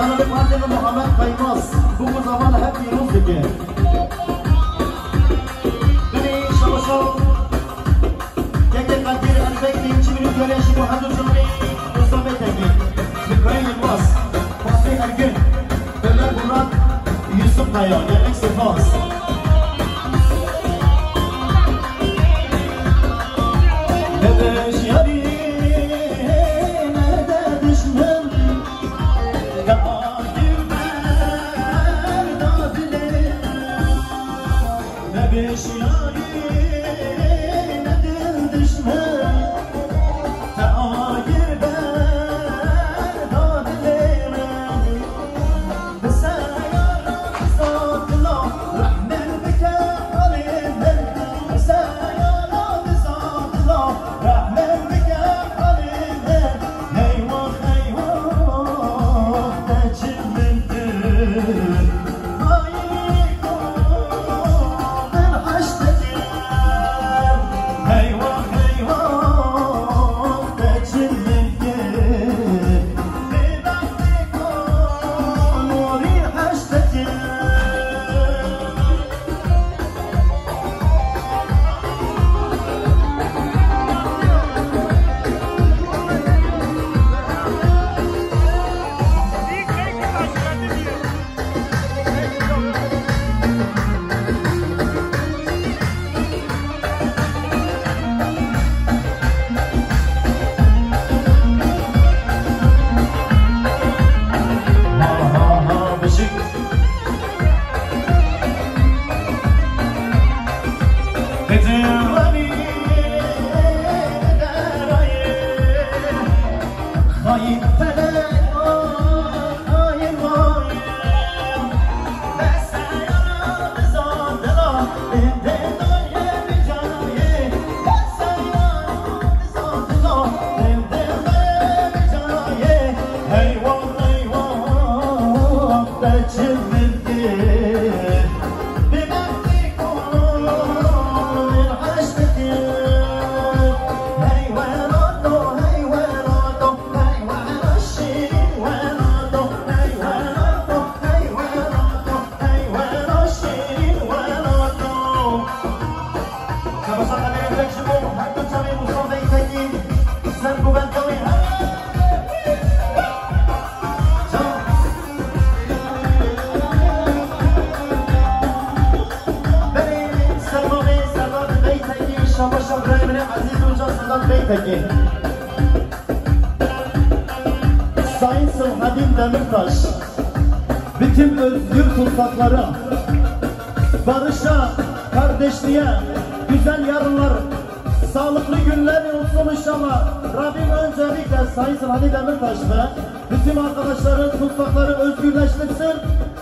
أنا بتقدم محمد فيماس بوكو زمان هابي روزك بني شوشو كيك القدير البيكي شبري كوريش محمد جمري مصطفى تكي بكرين الباص فاصي الجن بلال مراد يوسف قيان يعني إكس فاص Şabaş Abdülhamid'in Aziz Hoca Sedat Beyteki. Sayın Sılhadim Demirtaş, bütün özgür tutsaklara, barışa, kardeşliğe, güzel yarınlar, sağlıklı günler olsun inşallah. Rabbim öncelikle Sayın Sılhadim Demirtaş ve bütün arkadaşların tutsakları özgürleştirsin.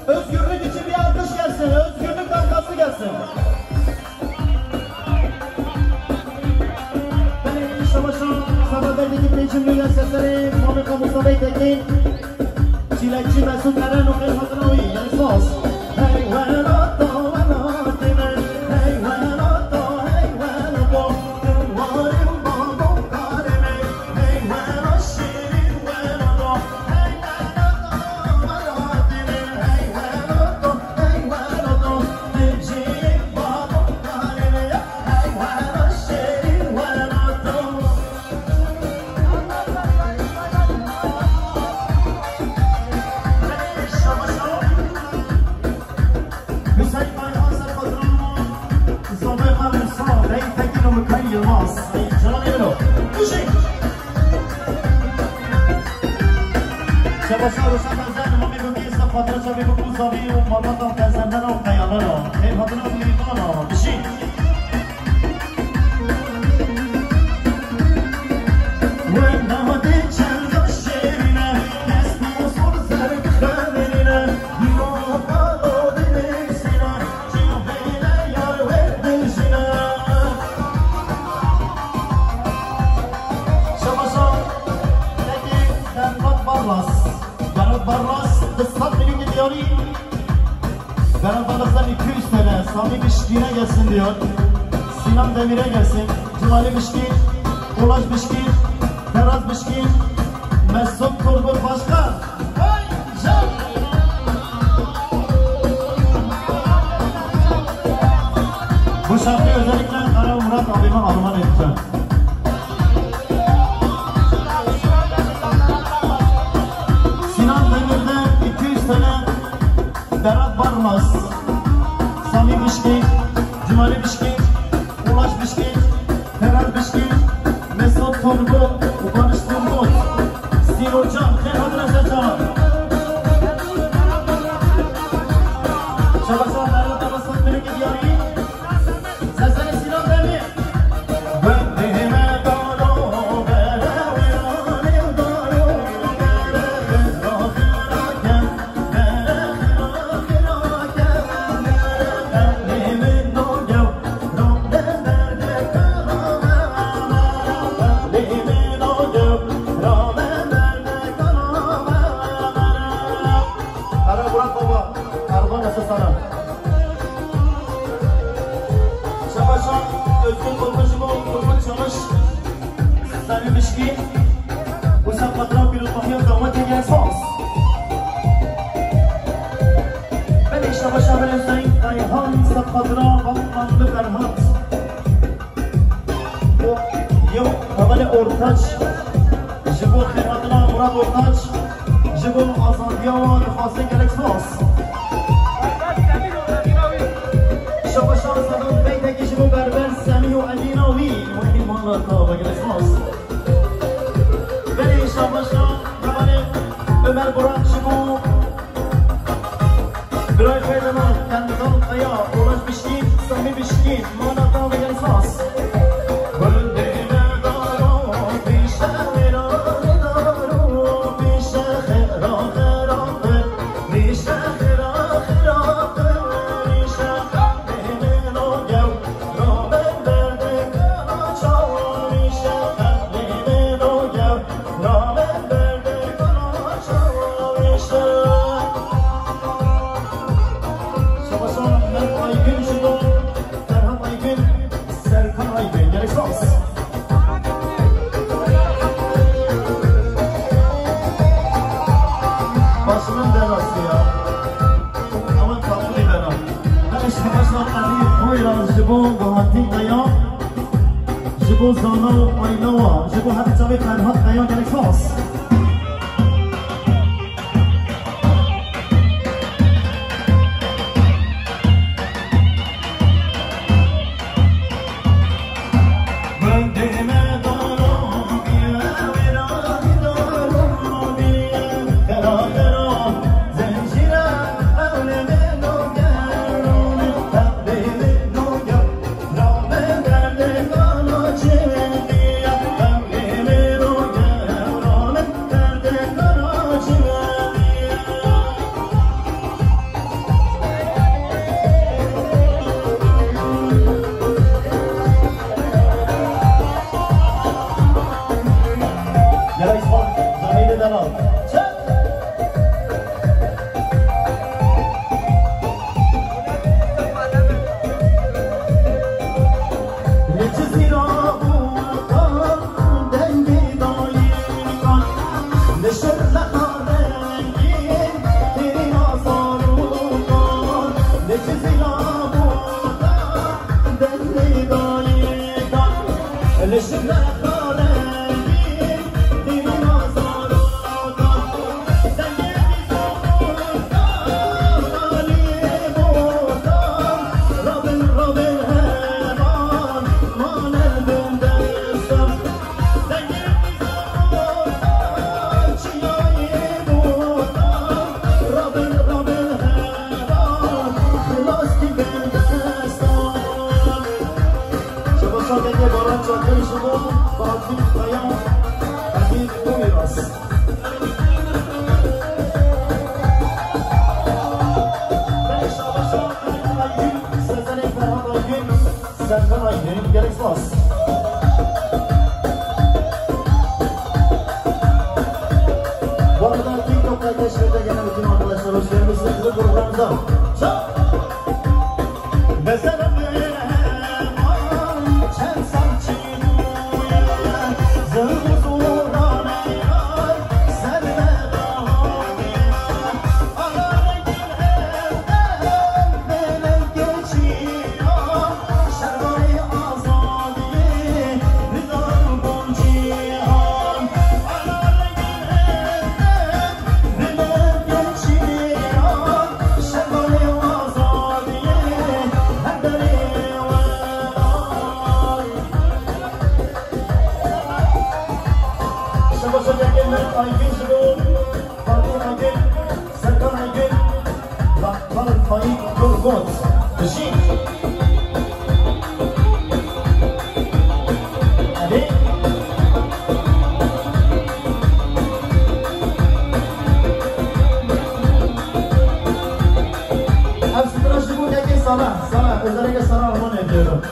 Özgürlük için bir alkış gelsin, özgürlük dalgası gelsin. ce mi-a săsări, mame cum să vei te gândi. Și la cine sunt care nu cred că noi, el fost. Hey, where are Çabi Buku Zavi Mamata Benzerden O Kayalar O Ev Hadına Bu İman kıskan bir gün diyor Beraberimizden 200 sene Sami Bişki'ne gelsin diyor. Sinan Demir'e gelsin. Cumali Bişki Ulaş Bişki Berat Bişki Mesut Turgut Başkan. Bu şarkıyı özellikle Kara Murat abime armağan edeceğim. Berat Barlas, Sami Bişkek, Cumali Bişkek, Ulaş Bişkek, Ferhat Bişkek, Mesut Turgut, Barış Turgut, Sir Hoca, التسجيل وسقط ربي للمحيط ضمتني أساس بلش باشا بلش زين ريهان سقط رابط من بكر هات يوم هبل أورتاج جبو خير هدنا مراد أورتاج جبو أصلا ديوان خاصين كالك فاس شبا شبا صدام بيتك جبو بربر سامي وعلينا وين وين ما نطابق Mustafa Kemal'in Ömer Burak Çubuk Gray şey Feydeman Kendal Kaya Oğuz Bişkin şey, Sami Bişkin şey. Mana бо галантӣ қаён ҷи бо зонову ойлова ҷи бо ҳарчави фарҳод қаён ялекхос 走走 God, the sheep. And özellikle sana armağan ediyorum.